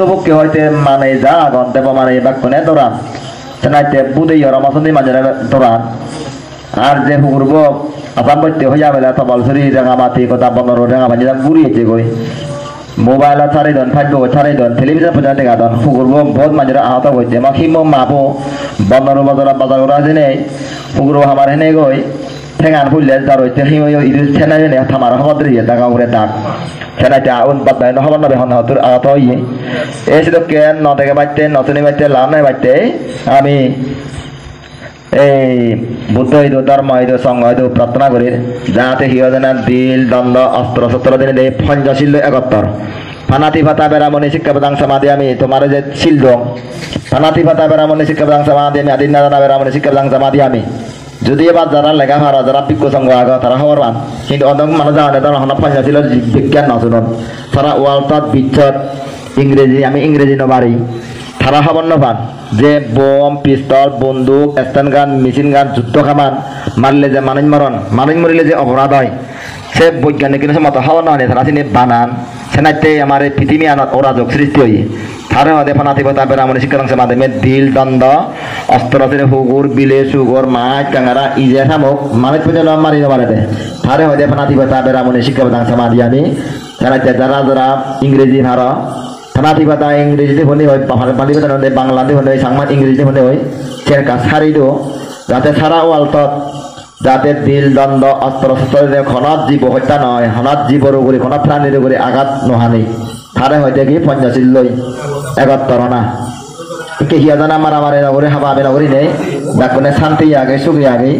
সবকে হইতে মানে যা গন্তে মানে এবার কোনে দৌড়ান সেনাইতে বুদে রমাসন্দি মাঝে দৌড়ান আর যে হুকুরব আসাম করতে হইয়া বেলা তবলসরি রাঙামাতি কথা বনর রাঙামাতি ঘুরিয়েছে গই। মোবাইল ছাড়াই দন ফাইব ছাড়াই দন টেলিভিশন পর্যন্ত দেখা দন। হুকুরব বহুত মানুষের আহত হয়েছে মা হিম মাপো বনর বাজার বাজার করা আছে নেই হুকুরব আমার হেনে গই। ঠেঙান ফুললে তার হইতে হিম ইদু ছেনা জেনে থামার হবদ রিয়ে দাগা উড়ে দাগ ছেনাইতে আউন বাদ্দায় নহব নবে হন হতুর আহত হইয়ে এই শুধু কেন ন থেকে বাড়তে নতুনি বাড়তে লাভ নাই বাড়তে আমি এই বুদ্ধ হইতো ধর্ম হইতো সংঘ হইতো প্রার্থনা করি যাতে হিয়জনা দিল দ্বন্দ্ব অস্ত্র শস্ত্র দিনে দেয় পঞ্চশীল একত্তর ফানাতি ফাতা বেড়ামণি শিক্ষা প্রদান সমাধি আমি তোমার যে শিল্ড ফানাতি ফাতা বেড়ামণি শিক্ষা প্রদান সমাধি আমি আদিন নাদানা বেড়ামণি শিক্ষা প্রদান সমাধি আমি যদি এবার যারা লেখা হারা যারা বিজ্ঞ সংঘ আগ তারা হওয়ার মান কিন্তু অন্য মানুষ জানে তারা হন পঞ্চশীল বিজ্ঞান নশুনন তারা ওয়ালতাত বিচ্ছদ ইংরেজি আমি ইংরেজি নবারি তারা হবার নবান যে বোম পিস্তল বন্দুক স্টেন গান মেশিন গান, যুদ্ধ কামান মারলে যে মানুষ মরণ মানুষ মরিলে যে অপরাধ হয়, সে বৈজ্ঞানিক মতো হওয়া নয় তারা চিনি বানান। সেনাইতে আমার এই পৃথিবী আনত অরাজক সৃষ্টি হই তারে মাঝে ফানাতিবতা বেড়ামনি শিক্ষাংশের মাধ্যমে দিল দ্বন্দ্ব অস্ত্র আছে হুগুর, বিলে সুগর, মাছ কাঙ্গারা ইজে শামুক মানুষ পর্যন্ত মারি মারে তারে মাঝে ফানাতিবতা বেড়ামনি শিক্ষাংশের মাধ্যমে আমি সেনাইতে যারা যারা ইংরেজি ইংরেজিতে হলে হয় বাংলাতে হলে সাংবাদ ইংরেজিতে হলে হয় সারি দিও যাতে সারা ওয়ালতত, যাতে দিল দ্বন্দ্ব অস্ত্র শস্ত্র খনত জীব হত্যা নয়, হনত জীৱৰ উপৰি খনত প্ৰাণীৰ উপৰি আঘাত নোহানি। তাৰে সৈতে কি পঞ্চাশীল লৈ একত্তৰ না। কে হিয়াজানা মারামারি নগরে হাবা আবে নগরী নেই বাকুনে শান্তি আগে, সুখী আগে।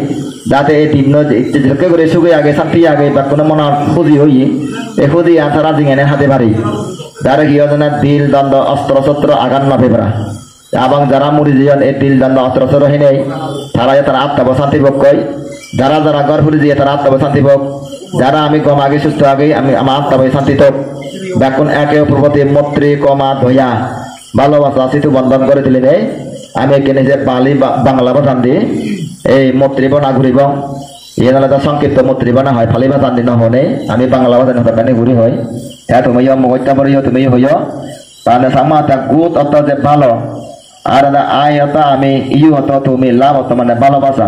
যাতে এই তিন ঝুঁকে করে সুখী আগে, শান্তি আগে, বাকুনে মনে খুঁজি হই এ খুঁজি আসারা জিঙেনে হাতে পারি যারা হিয়াজানা দিল দ্বন্দ্ব অস্ত্র শস্ত্র আঘাত মাপে পারা এবং যারা মুড়ি জীবন এই দিল দ্বন্দ্ব অস্ত্র শস্ত্র হে নেই। তারা তারা আত্মা শান্তি ভোগ কয়। যারা যারা ফুরি দিয়ে তারা আত্মা শান্তি ভোগ। যারা আমি কম আগে, সুস্থ আগে, আমি আমার আত্মা শান্তি তো দেখুন, একে অপর প্রতি মৈত্রী কমা ধয়া। ভালোবাসা সেতু বন্ধন করে দিলেন, এই। আমি এখানে যে বালি বাংলা ভাষা দি। এই মৈত্রী বনা ঘুরিব। ইয়ে নাহলে সংক্ষিপ্ত মৈত্রী বনা হয়, ফালি ভাষা দি নহনে আমি বাংলা ভাষা নতা কানে ঘুরি হয়। হ্যাঁ তুমি মগত্যা পড়িও তুমি হইও তাহলে সামা তা গুত অত যে ভালো। আর আই অত আমি ইউ অত তুমি লাভ অত মানে ভালোবাসা।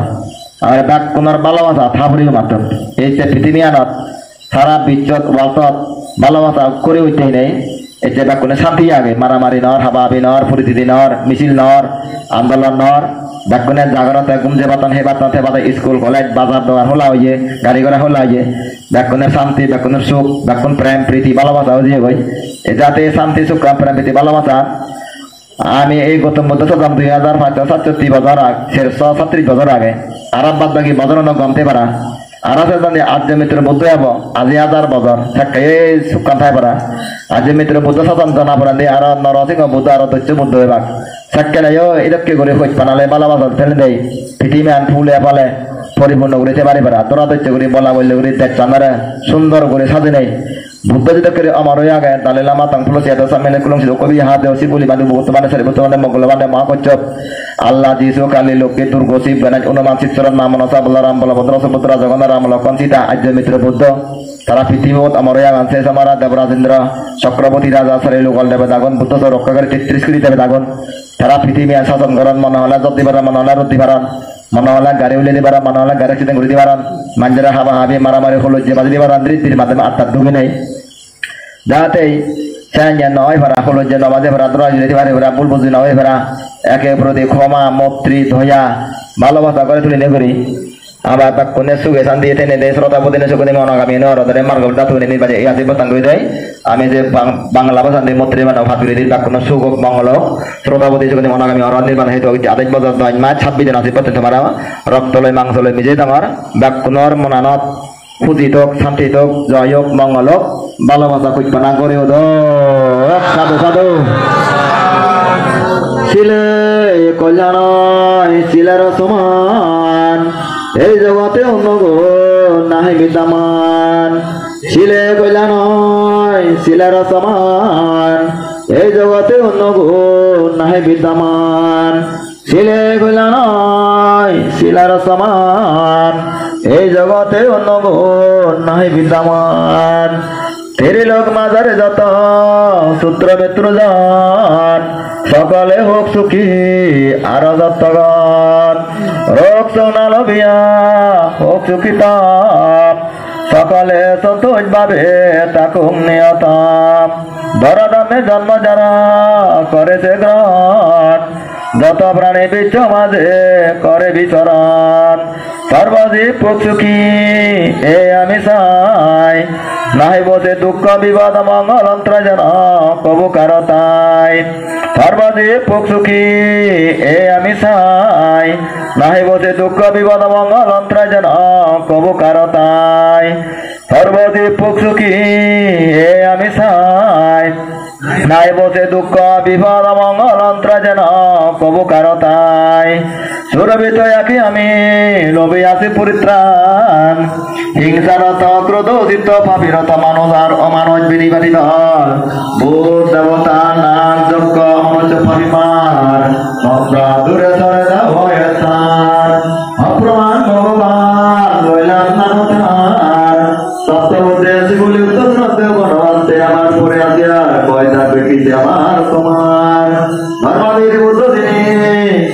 আর এটা কোনার ভালোবাসা, থাপড়িও মাত্র। এই যে পৃথিবী আনত সারা বিশ্বত ওয়ালতত ভালোবাসা করে হইতে নেই। এই যে কোনো শান্তি আগে, মারামারি নর হাবাহাবি নর পরিস্থিতি নর, মিছিল নর, আন্দোলন নর ব্যাকুনে জাগরতে গুমজে বাতন, হে বাতন হে বাতন স্কুল, কলেজ, বাজার, দোয়ার হলা হইয়ে, গাড়ি ঘোড়া হলা হইয়ে ব্যাকুনের শান্তি ব্যাকুনের সুখ ব্যাকুন প্রেম, প্রীতি, ভালোবাসা হইয়ে এ যাতে শান্তি, সুখ প্রেম, প্রীতি, ভালোবাসা। আমি এই গত মধ্য শতম দুই হাজার পাঁচ সাতষট্টি বছর আগে শেরশো ছত্রিশ বছর আগে আরব বাদ বাকি বছর গমতে পারা। আর আছে জানি আজ মিত্র বুদ্ধ হব আজি হাজার বছর থাকে, এই সুকান থাই পারা আজি মিত্র বুদ্ধ শতম জনা পড়া দিয়ে আর নরসিংহ বুদ্ধ আর দৈত্য বুদ্ধ হইবাক। সাক্ষে নাই এরককে করে হইত পানালে বালা পরিপূর্ণ করিতে পারি পারা তোরা দৈত্য করি, বলা বললে করি দেখ চান্দারে সুন্দর করে সাজে নেই। বুদ্ধ যদি করে আমার হয়ে আগে তাহলে লামা তাং ফুলো সিয়াতো সামেলে কুলং সিদো কবি হাত দেও সিবুলি বাদু বর্তমানে সারি বর্তমানে মঙ্গলবানে মহাকচ্ছপ। আল্লাহ যিশু কালী লোকে দুর্গ শিব গণেশ অনুমান চিত্তরণ নাম নসা বলরাম বলভদ্র সুভদ্র জগন্নাথ রাম লক্ষণ সীতা আর্য মিত্র বুদ্ধ। তারা পৃথিবীত আমার হয়ে আনছে সামারা দেবরাজেন্দ্র চক্রবর্তী রাজা সারি লোকাল দেবে দাগন, বুদ্ধ রক্ষাকারী তেত্রিশ কোটি দেবে দাগন। তারা পৃথিবী শাসন করেন মনে হলে যত দিবার মনে হলে রুদ্ধি পারন মনে হলে গাড়ি উলিয়ে দিবার মনে হলে গাড়ি চিন্তা ঘুরে দিবার মাঞ্জারা হাবা হাবি মারামারি হলো যে বাজে দিবার দৃষ্টির মাধ্যমে আত্মার ঢুকে নেই। যাতে চাঞ্জা নয় ভরা হলো যে নমাজে ভরা দ্রজ দিতে ভারে ভরা ভুল বুঝি নয় ভরা একে প্রতি ক্ষমা মৈত্রী ধয়া ভালোবাসা করে তুলে নে করি আবার কোনে সুগে শান্তি এতে নে দেয় শ্রোতা সুখে নেমে অনাগামী নর ধরে মার্গ দাতু নে নির্বাচে এই আশীর্বাদ করে দেয় আমি যে বাং- বাংলা ভাষা দিয়ে মানে ভাত করে দিই তাক কোনো হোক মঙ্গল হোক শ্রোতা সুখে নেমে অনাগামী অর নির্বাণ হেতু আদেশ বদল দশ মাস ছাব্বিশ দিন আশীর্বাদ তোমার রক্ত লয় মাংস লয় মিজে তোমার ব্যাকুণর মনানত ক্ষুদিত শান্তিত জয় হোক মঙ্গল হোক ভালোবাসা কল্পনা করে ও সাধু সাধু ছিলে কল্যাণ শিলার সমান এই জগতে অন্য নাহি বিদ্যমান। কইলা নয়, শিলার সমান। এই জগতে অন্য নাহি বিদ্যমান। কইলা নয়, শিলার সমান। এই জগতে অন্য নাহি বিদ্যমান। তেরি লোক মাজারে যত সূত্র মিত্র যান সকলে হোক সুখী, আর যতগণ রোগ সৌনাল বিয়া হোক সুখী তাপ সকলে সন্তোষ ভাবে তাকুম নিয়তাম দরদামে জন্ম যারা করেছে গ্রহণ, যত প্রাণী বিশ্ব মাঝে করে বিচরণ। সর্বজীব পক্ষী এ আমি চাই। নাই যে দুঃখ বিবাদ মঙ্গল অন্ত্র যেন কবু কারতাই তাই। সর্বজীব পক্ষী এ আমি চাই। নাহিব যে দুঃখ বিবাদ মঙ্গল অন্ত্র যেন কবু কারতাই তাই। সর্বজীব পক্ষী এ আমি চাই। নাই বসে দুঃখ বিপদ মঙ্গল অন্ত্র যেন কবু কারও তাই। সুরভিত একই আমি লবি আছি পরিত্রাণ। হিংসারত ক্রোধোদিত পাপিরত মানুষ আর দল ভূত দেবতা, নাগ যজ্ঞ অনুচ পরিমাণ দূরে সরে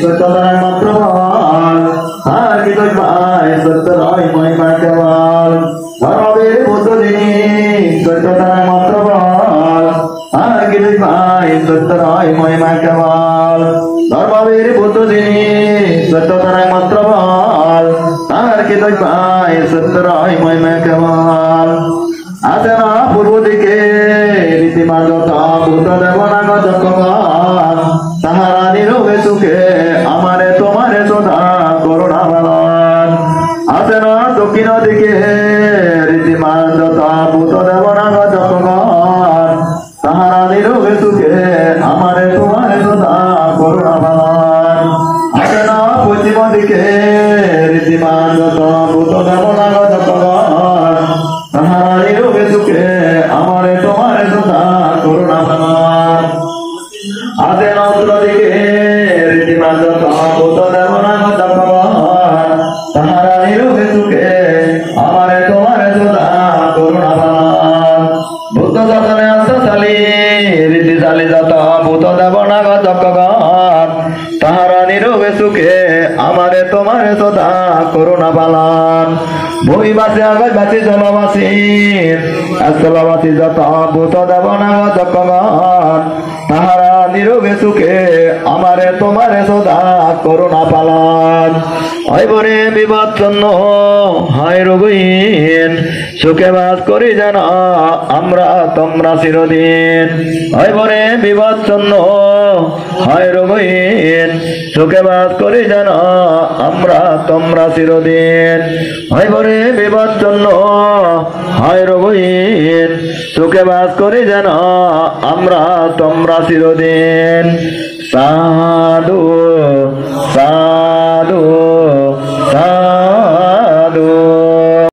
সত্যতার মাত্র বল আর কি তোর ভাই সত্য নয় মহিমা কেবল ধর্মবীর বুদ্ধ দিনে সত্যতার মাত্র বল আর কি তোর ভাই সত্য নয় মহিমা কেবল ধর্মবীর বুদ্ধ দিনে সত্যতার মাত্র বল আর কি তোর ভাই সত্য নয় মহিমা কেবল আছে না পূর্ব দিকে রীতিমান যত ভূত দেবনাগত কমান দিকে রীতিমান যত ভূত দেবনাগত কমান তাহারা নীরবে সুখে দিকে রীতিমান যত ভূত দেবনাগত পালন ভূমিবাসী আগতবাসী জলবাসী স্থলবাসী যত ভূত দেবনাগত কমান তাহারা নীরবে সুখে আমারে তোমারে সদা করুণা পালন। হয় বরে বিপচ্ছন্ন হয় রোগীন সুখে বাস করি যেন আমরা তোমরা চিরদিন। হয় বরে বিপচ্ছন্ন হয় রোগীন সুখে বাস করি যেন আমরা তোমরা চিরদিন। হয় বরে বিপচ্ছন্ন হয় রোগীন সুখে বাস করি যেন আমরা তোমরা চিরদিন। সাধু সাধু।